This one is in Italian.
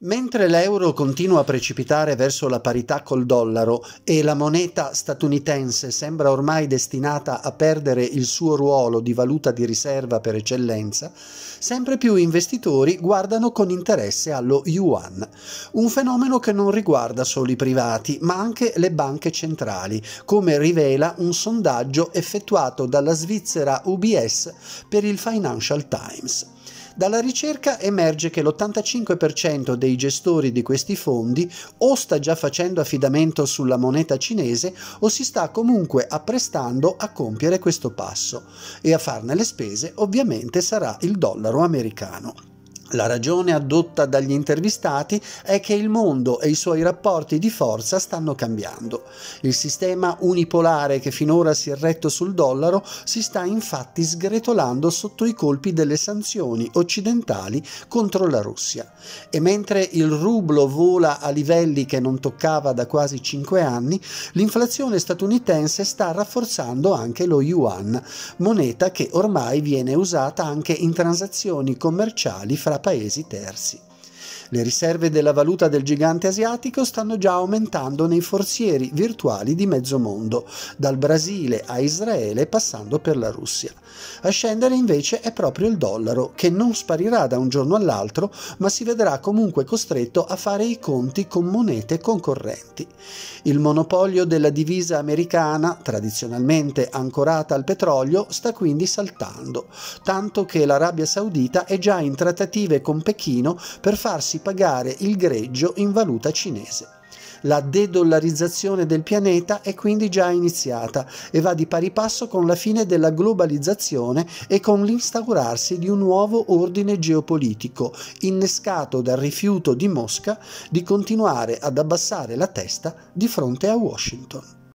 Mentre l'euro continua a precipitare verso la parità col dollaro e la moneta statunitense sembra ormai destinata a perdere il suo ruolo di valuta di riserva per eccellenza, sempre più investitori guardano con interesse allo yuan, un fenomeno che non riguarda solo i privati, ma anche le banche centrali, come rivela un sondaggio effettuato dalla Svizzera UBS per il Financial Times. Dalla ricerca emerge che l'85% dei gestori di questi fondi o sta già facendo affidamento sulla moneta cinese o si sta comunque apprestando a compiere questo passo e a farne le spese ovviamente sarà il dollaro americano. La ragione addotta dagli intervistati è che il mondo e i suoi rapporti di forza stanno cambiando. Il sistema unipolare che finora si è retto sul dollaro si sta infatti sgretolando sotto i colpi delle sanzioni occidentali contro la Russia. E mentre il rublo vola a livelli che non toccava da quasi cinque anni, l'inflazione statunitense sta rafforzando anche lo yuan, moneta che ormai viene usata anche in transazioni commerciali fra paesi terzi. Le riserve della valuta del gigante asiatico stanno già aumentando nei forzieri virtuali di mezzo mondo, dal Brasile a Israele passando per la Russia. A scendere invece è proprio il dollaro, che non sparirà da un giorno all'altro, ma si vedrà comunque costretto a fare i conti con monete concorrenti. Il monopolio della divisa americana, tradizionalmente ancorata al petrolio, sta quindi saltando, tanto che l'Arabia Saudita è già in trattative con Pechino per farsi farsi pagare il greggio in valuta cinese. La dedollarizzazione del pianeta è quindi già iniziata e va di pari passo con la fine della globalizzazione e con l'instaurarsi di un nuovo ordine geopolitico, innescato dal rifiuto di Mosca di continuare ad abbassare la testa di fronte a Washington.